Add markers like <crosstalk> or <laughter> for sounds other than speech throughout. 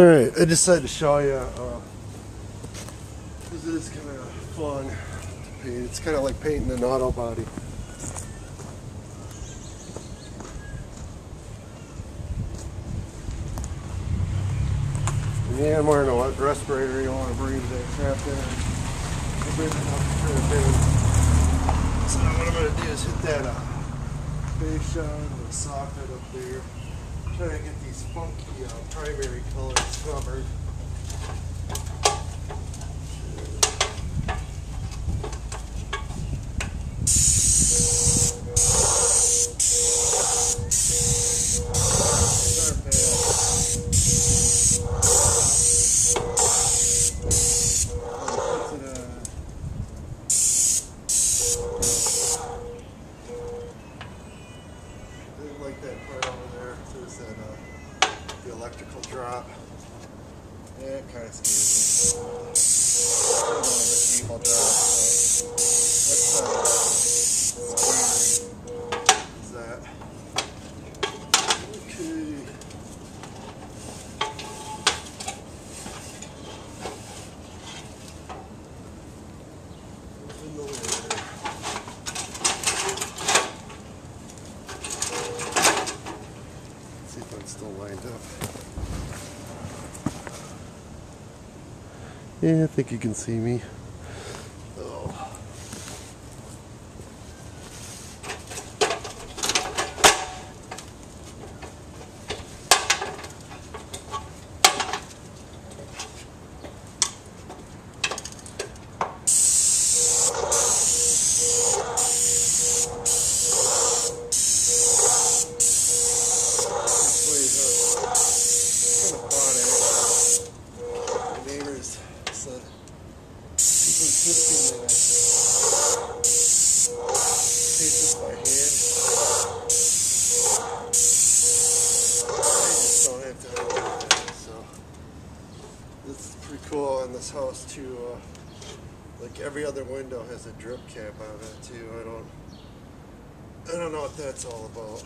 Alright, I decided to show you, uh, this is kind of fun to paint. It's kind of like painting an auto body. Yeah, I'm wearing a respirator. You don't want to breathe that crap in. The. So what I'm going to do is hit that uh, fascia, the socket up there. Trying to get these funky uh, primary colors covered. like that part over there. There's that uh, the electrical drop. Yeah, it kind of scares me. I don't know the cable drop. So that's uh, scary. Is that? Okay. In the way there. See still lined up. Yeah, I think you can see me. Oh. Actually, uh, kind of bought it. My said people insisting that I take this by just don't have to. So this is pretty cool on this house too. Uh, like every other window has a drip cap on it too. I don't, I don't know what that's all about.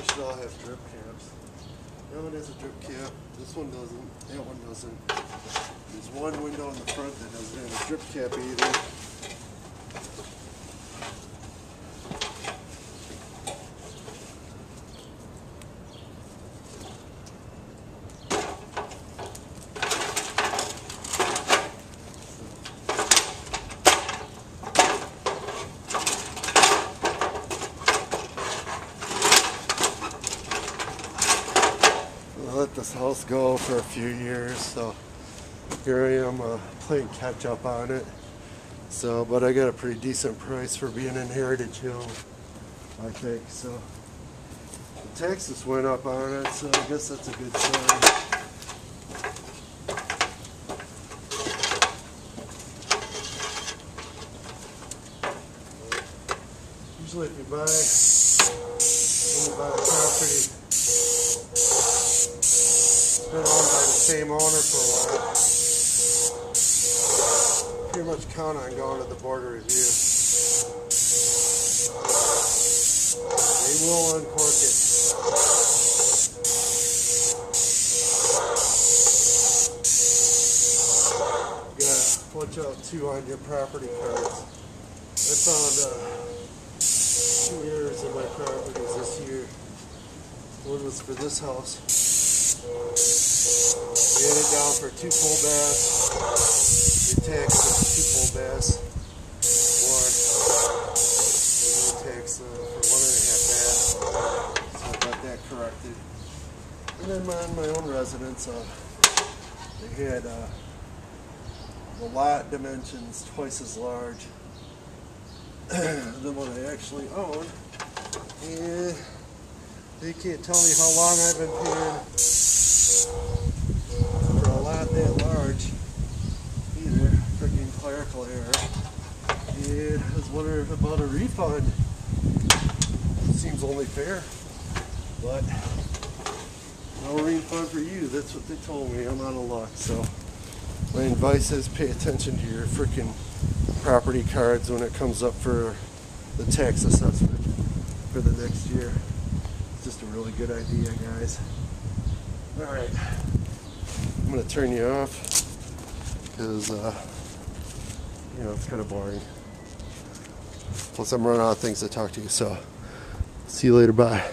We should all have drip caps. That one has a drip cap. This one doesn't. That one doesn't. There's one window in the front that doesn't have a drip cap either. Let this house go for a few years, so here I am uh, playing catch up on it. So, but I got a pretty decent price for being in Heritage Hill, I think. So, the taxes went up on it, so I guess that's a good sign. Usually, if you buy, when you buy a property, been owned by the same owner for a while. Pretty much count on going to the Board of Review. They will uncork it. Punch out two on your property cards. I found uh, two errors in my properties this year. One was for this house. We had it down for two full bass. Taxed uh, two full bass. One. And taxed uh, for one and a half bass. So I got that corrected. And then my, my own residence, uh, they had uh, the lot dimensions twice as large <clears throat> than what I actually own. And they can't tell me how long I've been paying for a lot that large either. Freaking clerical error. And I was wondering about a refund. Seems only fair. But no refund for you. That's what they told me. I'm out of luck. So my advice is pay attention to your freaking property cards when it comes up for the tax assessment for the next year. Just a really good idea, guys. All right. I'm gonna turn you off because uh, you know it's kind of boring. Plus, I'm running out of things to talk to you. So, see you later. Bye.